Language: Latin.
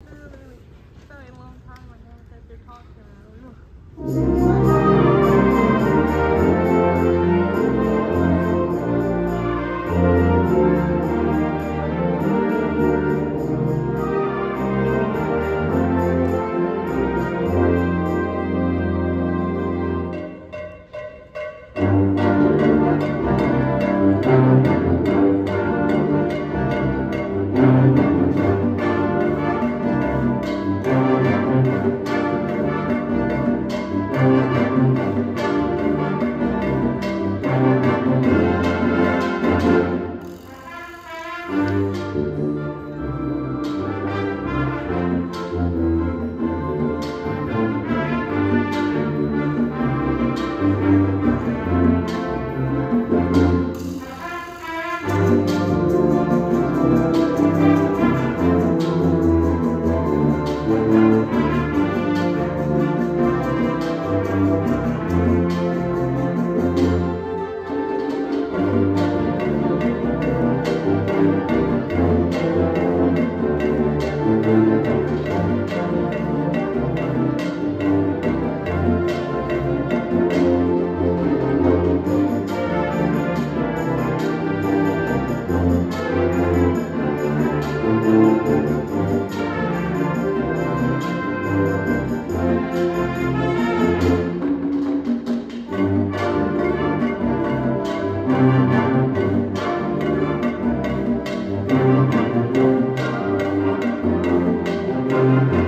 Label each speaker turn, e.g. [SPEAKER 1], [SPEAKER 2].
[SPEAKER 1] It's been a long time. I never said to talk to Thank you.